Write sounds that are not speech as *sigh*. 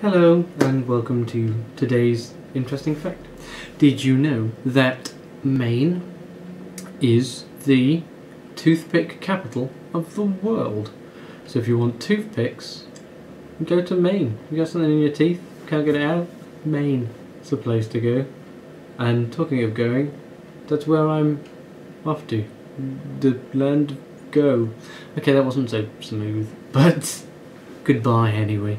Hello and welcome to today's interesting fact. Did you know that Maine is the toothpick capital of the world? So if you want toothpicks, go to Maine. You got something in your teeth, can't get it out? Maine is the place to go. And talking of going, that's where I'm off to. The land go. Okay, that wasn't so smooth, *laughs* but goodbye anyway.